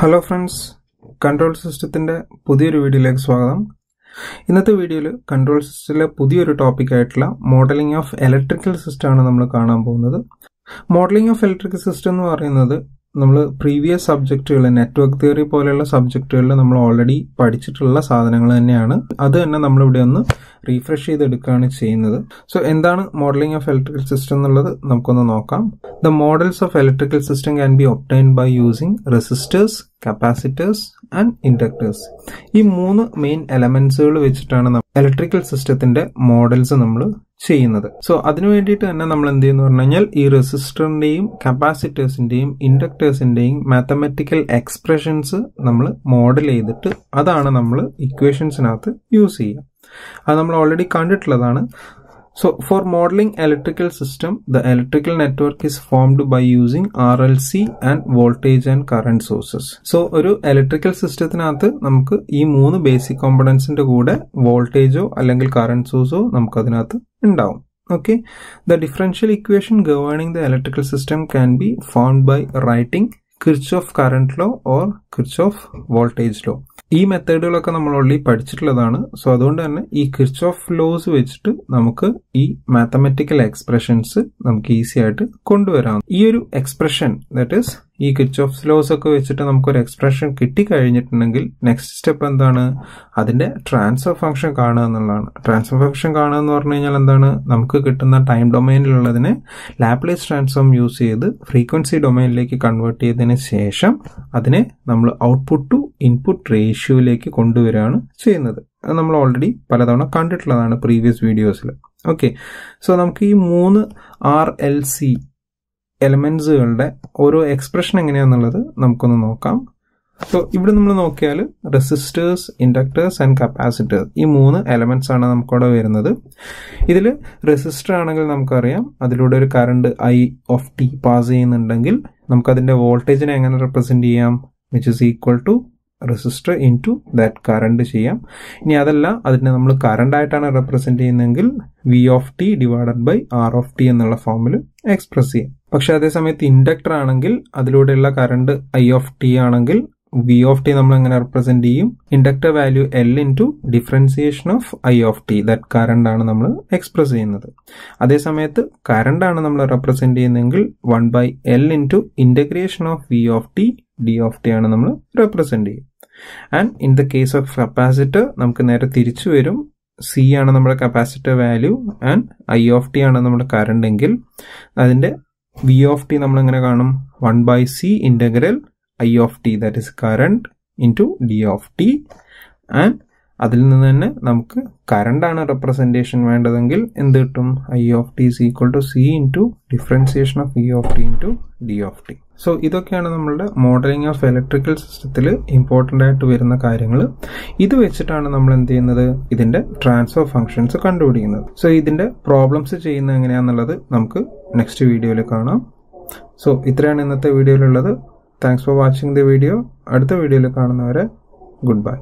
Hello friends control സിസ്റ്റത്തിന്റെ പുതിയൊരു വീഡിയോയിലേക്ക് സ്വാഗതം. ഇന്നത്തെ വീഡിയോയിൽ കൺട്രോൾ സിസ്റ്റത്തിലെ പുതിയൊരു ടോപ്പിക് ആയിട്ടുള്ള മോഡലിംഗ് ഓഫ് ഇലക്ട്രിക്കൽ സിസ്റ്റമാണ് നമ്മൾ കാണാൻ പോകുന്നത്. മോഡലിംഗ് ഓഫ് ഇലക്ട്രിക്കൽ സിസ്റ്റം എന്ന് പറയുന്നത് നമ്മൾ പ്രീവിയസ് സബ്ജക്റ്റുകൾ നെറ്റ്വർക്ക് തിയറി പോലെയുള്ള സബ്ജക്റ്റുകളിൽ നമ്മൾ ഓൾറെഡി പഠിച്ചിട്ടുള്ള സാധനങ്ങൾ തന്നെയാണ്. അത് തന്നെ നമ്മളിവിടെ ഒന്ന് റീഫ്രഷ് ചെയ്തെടുക്കുകയാണ് ചെയ്യുന്നത്. സോ എന്താണ് മോഡലിംഗ് ഓഫ് ഇലക്ട്രിക്കൽ സിസ്റ്റം എന്നുള്ളത് നമുക്കൊന്ന് നോക്കാം. The models of electrical system can be obtained by using resistors capacitors and inductors ഈ മൂന്ന് മെയിൻ എലമെന്റ്സുകൾ വെച്ചിട്ടാണ് ഇലക്ട്രിക്കൽ സിസ്റ്റത്തിന്റെ മോഡൽസ് നമ്മൾ ചെയ്യുന്നത്. സോ അതിനു വേണ്ടിയിട്ട് തന്നെ നമ്മൾ എന്ത് ചെയ്യുന്നു പറഞ്ഞു കഴിഞ്ഞാൽ ഈ റെസിസ്റ്ററിന്റെയും കപ്പാസിറ്റേഴ്സിന്റെയും ഇൻഡക്ടേഴ്സിന്റെയും മാത്തമെറ്റിക്കൽ എക്സ്പ്രഷൻസ് നമ്മൾ മോഡൽ ചെയ്തിട്ട് അതാണ് നമ്മൾ ഇക്വേഷൻസിനകത്ത് യൂസ് ചെയ്യുക. അത് നമ്മൾ ഓൾറെഡി കണ്ടിട്ടുള്ളതാണ്. So for modelling for system the system, network electrical formed by using R L C and voltage and current sources so ഒരു ഇലക്ട്രിക്കൽ സിസ്റ്റത്തിനകത്ത് നമുക്ക് ഈ മൂന്ന് ബേസിക് കോമ്പണൻസിന്റെ കൂടെ വോൾട്ടേജോ അല്ലെങ്കിൽ കറണ്ട് സോഴ്സോ നമുക്ക് അതിനകത്ത് ഉണ്ടാവും. Okay the differential equation governing the electrical system can be found by writing Kirchhoff current law or Kirchhoff voltage law ഈ മെത്തേഡുകളൊക്കെ നമ്മൾ ഓൾറെഡി പഠിച്ചിട്ടുള്ളതാണ്. സോ അതുകൊണ്ട് തന്നെ ഈ കിർച്ചോഫ് ലോസ് വെച്ചിട്ട് നമുക്ക് ഈ മാത്തമെറ്റിക്കൽ എക്സ്പ്രഷൻസ് നമുക്ക് ഈസി ആയിട്ട് കൊണ്ടുവരാം. ഈ ഒരു എക്സ്പ്രഷൻ ദാറ്റ് ഈസ് ഈ കിച്ച് ഓഫ് ലോസ് ഒക്കെ വെച്ചിട്ട് നമുക്കൊരു എക്സ്പ്രഷൻ കിട്ടിക്കഴിഞ്ഞിട്ടുണ്ടെങ്കിൽ നെക്സ്റ്റ് സ്റ്റെപ്പ് എന്താണ്? അതിന്റെ ട്രാൻസ്ഫർ ഫംഗ്ഷൻ കാണുക എന്നുള്ളതാണ്. ട്രാൻസ്ഫർ ഫംഗ്ഷൻ കാണുക എന്ന് പറഞ്ഞു കഴിഞ്ഞാൽ എന്താണ്? നമുക്ക് കിട്ടുന്ന ടൈം ഡൊമൈനിലുള്ളതിനെ ലാപ്ലേസ് ട്രാൻസ്ഫോം യൂസ് ചെയ്ത് ഫ്രീക്വൻസി ഡൊമൈനിലേക്ക് കൺവേർട്ട് ചെയ്തതിന് ശേഷം അതിനെ നമ്മൾ ഔട്ട്പുട്ട് ടു ഇൻപുട്ട് റേഷ്യോയിലേക്ക് കൊണ്ടുവരികയാണ് ചെയ്യുന്നത്. അത് നമ്മൾ ഓൾറെഡി പലതവണ കണ്ടിട്ടുള്ളതാണ് പ്രീവിയസ് വീഡിയോസിൽ ഓക്കെ സോ നമുക്ക് ഈ മൂന്ന് ആർ എൽ സി എലമെന്റ്സുകളുടെ ഓരോ എക്സ്പ്രഷൻ എങ്ങനെയാണെന്നുള്ളത് നമുക്കൊന്ന് നോക്കാം. സോ ഇവിടെ നമ്മൾ നോക്കിയാൽ റെസിസ്റ്റേഴ്സ് ഇൻഡക്ടേഴ്സ് ആൻഡ് കപ്പാസിറ്റേഴ്സ് ഈ മൂന്ന് എലമെന്റ്സ് ആണ് നമുക്കവിടെ വരുന്നത്. ഇതിൽ റെസിസ്റ്റർ ആണെങ്കിൽ നമുക്കറിയാം അതിലൂടെ ഒരു current I of T pass ചെയ്യുന്നുണ്ടെങ്കിൽ നമുക്കതിന്റെ വോൾട്ടേജിനെ എങ്ങനെ റെപ്രസെന്റ് ചെയ്യാം? Which is equal to resistor into that that current ചെയ്യാം. ഇനി അതല്ല അതിനെ നമ്മൾ കറണ്ട് ആയിട്ടാണ് റെപ്രസെന്റ് ചെയ്യുന്നതെങ്കിൽ V of T divided by R of T എന്നുള്ള ഫോമിൽ എക്സ്പ്രസ് ചെയ്യാം. പക്ഷെ അതേസമയത്ത് ഇൻഡക്ടർ ആണെങ്കിൽ അതിലൂടെയുള്ള കറണ്ട് ഐ ഓഫ് ടി ആണെങ്കിൽ വി ഓഫ് ടി നമ്മൾ എങ്ങനെ റെപ്രസെന്റ് ചെയ്യും? Inductor value L into differentiation of I of T that current ആണ് നമ്മൾ എക്സ്പ്രസ് ചെയ്യുന്നത്. അതേസമയത്ത് കറണ്ട് ആണ് നമ്മൾ റെപ്രസെന്റ് ചെയ്യുന്നതെങ്കിൽ one by L into integration of V of T D of T ആണ് നമ്മൾ റെപ്രസെന്റ് ചെയ്യും. And in the case of capacitor നമുക്ക് നേരെ തിരിച്ചു വരും. സി ആണ് നമ്മുടെ capacitor value and I of T ആണ് നമ്മുടെ കറണ്ട് എങ്കിൽ അതിന്റെ വി ഓഫ് ടി നമ്മൾ എങ്ങനെ കാണും? One by C integral I of T that is current into D of T and അതിൽ നിന്ന് തന്നെ നമുക്ക് കറണ്ടാണ് റെപ്രസെന്റേഷൻ വേണ്ടതെങ്കിൽ എന്ത് കിട്ടും? I of T is equal to C into differentiation of E of T into D of T so ഇതൊക്കെയാണ് നമ്മളുടെ മോഡലിംഗ് ഓഫ് ഇലക്ട്രിക്കൽ സിസ്റ്റത്തിൽ ഇമ്പോർട്ടന്റ് ആയിട്ട് വരുന്ന കാര്യങ്ങൾ ഇത് വെച്ചിട്ടാണ് നമ്മൾ എന്ത് ചെയ്യുന്നത്? ഇതിന്റെ ട്രാൻസ്ഫർ ഫംഗ്ഷൻസ് കണ്ടുപിടിക്കുന്നത്. സോ ഇതിന്റെ പ്രോബ്ലംസ് ചെയ്യുന്ന എങ്ങനെയാണെന്നുള്ളത് നമുക്ക് നെക്സ്റ്റ് വീഡിയോയിൽ കാണാം. സോ ഇത്രയാണ് ഇന്നത്തെ വീഡിയോയിലുള്ളത് thanks for watching the video അടുത്ത വീഡിയോയിൽ കാണുന്നവരെ ഗുഡ് ബൈ